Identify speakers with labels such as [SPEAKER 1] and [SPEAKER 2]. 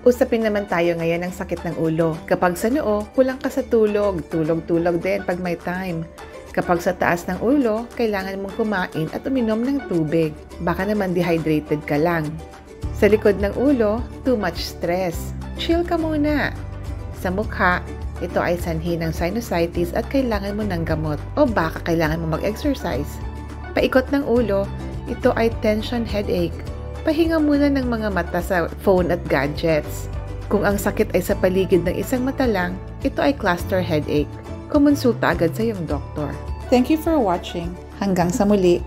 [SPEAKER 1] Usapin naman tayo ngayon ng sakit ng ulo. Kapag sa noo, kulang ka sa tulog. Tulog-tulog din pag may time. Kapag sa taas ng ulo, kailangan mong kumain at uminom ng tubig. Baka naman dehydrated ka lang. Sa likod ng ulo, too much stress. Chill ka muna. Sa mukha, ito ay sanhi ng sinusitis at kailangan mo ng gamot o baka kailangan mo mag-exercise. Paikot ng ulo, ito ay tension headache. Pahinga muna ng mga mata sa phone at gadgets. Kung ang sakit ay sa paligid ng isang mata lang, ito ay cluster headache kumonsulta agad sa iyong doktor.
[SPEAKER 2] Thank you for watching.
[SPEAKER 1] Hanggang sa muli.